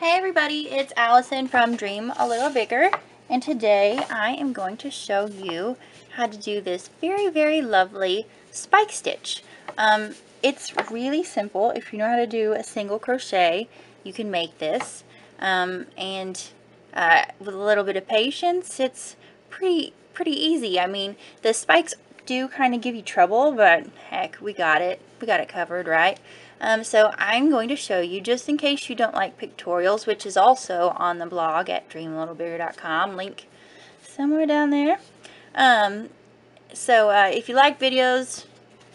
Hey everybody, it's Allison from Dream a Little Bigger and today I am going to show you how to do this very very lovely spike stitch. Um, it's really simple. If you know how to do a single crochet you can make this um, and uh, with a little bit of patience it's pretty pretty easy. I mean the spikes do kind of give you trouble but heck we got it. We got it covered right. Um, so I'm going to show you, just in case you don't like pictorials, which is also on the blog at dreamalittlebigger.com, link somewhere down there. Um, so uh, if you like videos,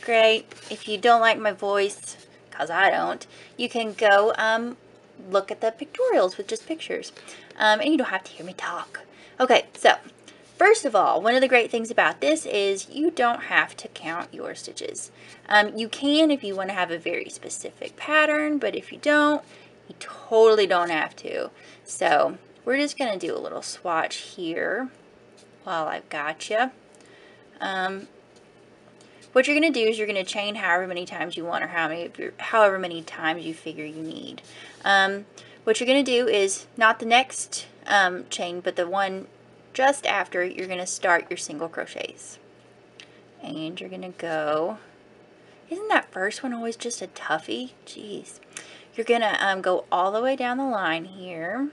great. If you don't like my voice, because I don't, you can go um, look at the pictorials with just pictures. Um, and you don't have to hear me talk. Okay, so First of all, one of the great things about this is you don't have to count your stitches. Um, you can if you want to have a very specific pattern, but if you don't, you totally don't have to. So we're just going to do a little swatch here while I've got you. Um, what you're going to do is you're going to chain however many times you want or how many, however many times you figure you need. Um, what you're going to do is not the next um, chain, but the one just after you're going to start your single crochets. And you're going to go, isn't that first one always just a toughie? Jeez. You're going to um, go all the way down the line here.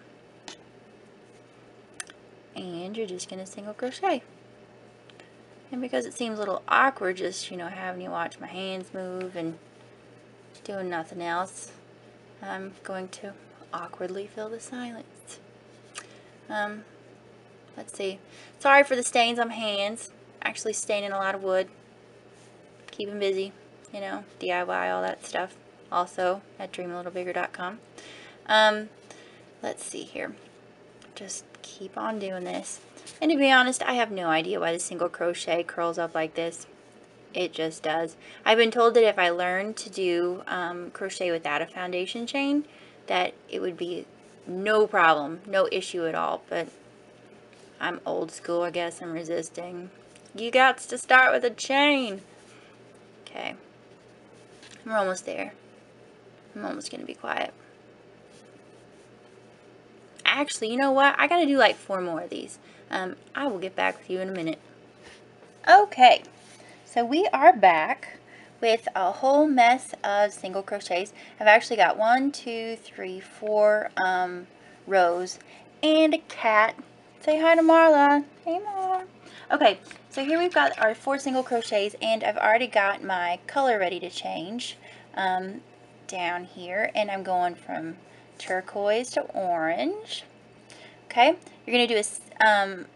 And you're just going to single crochet. And because it seems a little awkward just, you know, having you watch my hands move and doing nothing else, I'm going to awkwardly fill the silence. Um, Let's see. Sorry for the stains on my hands. Actually staining a lot of wood. Keeping busy, you know, DIY, all that stuff. Also at dreamalittlebigger.com. Um, let's see here. Just keep on doing this. And to be honest, I have no idea why the single crochet curls up like this. It just does. I've been told that if I learned to do um, crochet without a foundation chain, that it would be no problem, no issue at all. But I'm old school, I guess. I'm resisting. You got to start with a chain. Okay. We're almost there. I'm almost going to be quiet. Actually, you know what? I got to do like four more of these. Um, I will get back with you in a minute. Okay. So we are back with a whole mess of single crochets. I've actually got one, two, three, four um, rows and a cat Say hi to Marla. Hey, Mar. Okay, so here we've got our four single crochets, and I've already got my color ready to change um, down here, and I'm going from turquoise to orange. Okay, you're going to do a um,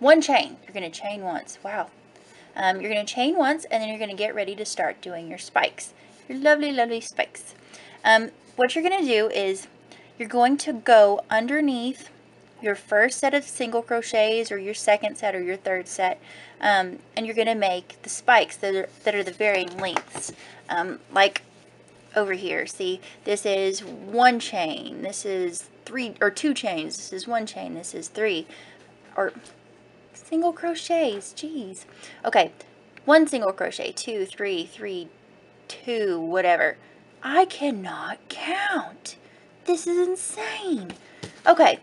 one chain. You're going to chain once. Wow. Um, you're going to chain once, and then you're going to get ready to start doing your spikes. Your lovely, lovely spikes. Um, what you're going to do is you're going to go underneath your first set of single crochets or your second set or your third set um, and you're going to make the spikes that are, that are the varying lengths. Um, like over here see this is one chain this is three or two chains this is one chain this is three or single crochets geez. Okay one single crochet two three three two whatever. I cannot count. This is insane. Okay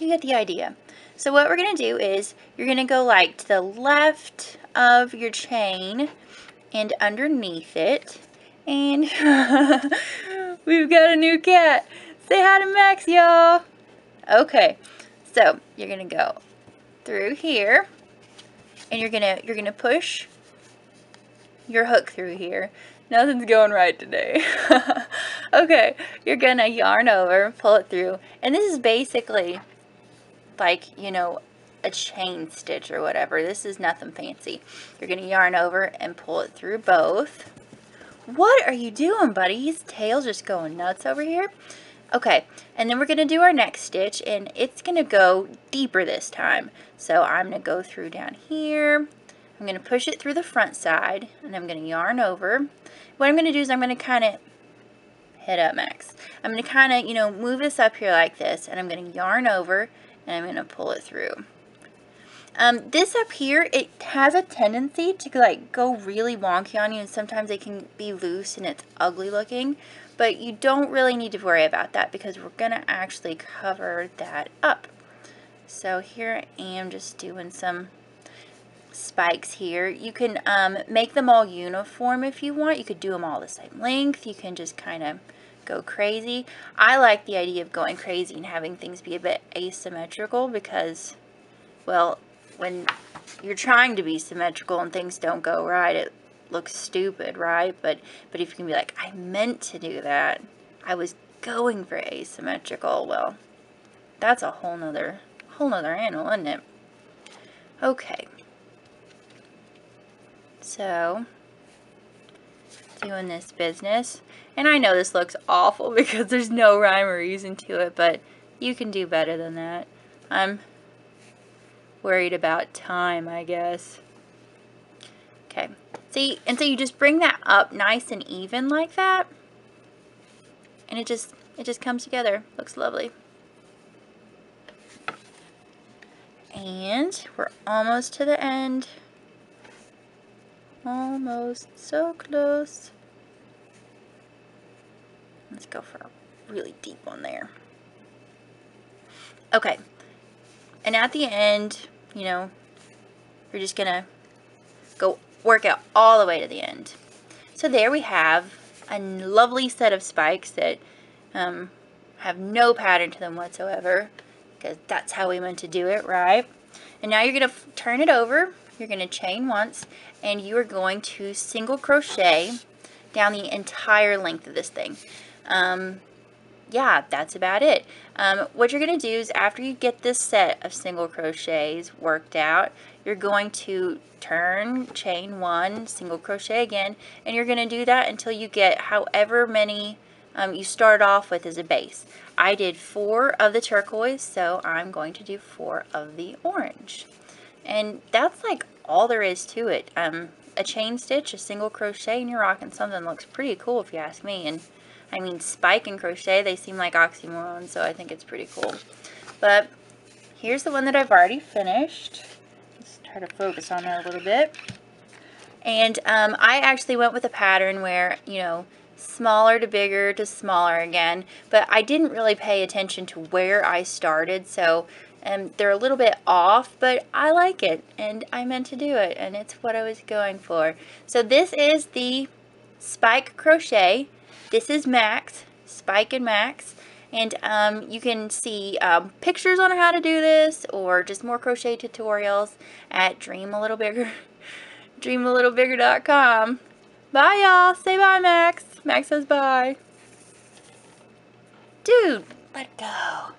you get the idea. So what we're going to do is you're going to go like to the left of your chain and underneath it. And we've got a new cat. Say hi to Max, y'all. Okay, so you're going to go through here and you're going to you're going to push your hook through here. Nothing's going right today. okay, you're going to yarn over, pull it through. And this is basically like, you know, a chain stitch or whatever. This is nothing fancy. You're going to yarn over and pull it through both. What are you doing, buddy? His tail's just going nuts over here. Okay, and then we're going to do our next stitch, and it's going to go deeper this time. So I'm going to go through down here. I'm going to push it through the front side, and I'm going to yarn over. What I'm going to do is I'm going to kind of head up, Max. I'm going to kind of, you know, move this up here like this, and I'm going to yarn over, and I'm going to pull it through. Um, this up here, it has a tendency to like go really wonky on you and sometimes it can be loose and it's ugly looking. But you don't really need to worry about that because we're going to actually cover that up. So here I am just doing some spikes here. You can um, make them all uniform if you want. You could do them all the same length. You can just kind of go crazy. I like the idea of going crazy and having things be a bit asymmetrical because, well, when you're trying to be symmetrical and things don't go right, it looks stupid, right? But but if you can be like, I meant to do that. I was going for asymmetrical. Well, that's a whole nother whole nother animal, isn't it? Okay. So, doing this business. And I know this looks awful because there's no rhyme or reason to it, but you can do better than that. I'm worried about time, I guess. Okay. See, and so you just bring that up nice and even like that. And it just, it just comes together. Looks lovely. And we're almost to the end. Almost so close. Let's go for a really deep one there. Okay. And at the end, you know, you're just going to go work out all the way to the end. So there we have a lovely set of spikes that um, have no pattern to them whatsoever because that's how we meant to do it, right? And now you're going to turn it over. You're going to chain once and you are going to single crochet down the entire length of this thing. Um, yeah, that's about it. Um, what you're going to do is after you get this set of single crochets worked out, you're going to turn, chain one, single crochet again, and you're going to do that until you get however many um, you start off with as a base. I did four of the turquoise, so I'm going to do four of the orange. And that's like all there is to it. Um, a chain stitch, a single crochet, and you're rocking something looks pretty cool if you ask me. And I mean, spike and crochet, they seem like oxymorons, so I think it's pretty cool. But here's the one that I've already finished. Let's try to focus on that a little bit. And um, I actually went with a pattern where, you know, smaller to bigger to smaller again, but I didn't really pay attention to where I started, so um, they're a little bit off, but I like it, and I meant to do it, and it's what I was going for. So this is the spike crochet this is Max, Spike and Max. And um, you can see um, pictures on how to do this or just more crochet tutorials at Dream a Little Bigger, dreamalittlebigger.com. Bye, y'all. Say bye, Max. Max says bye. Dude, let go.